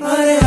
Hare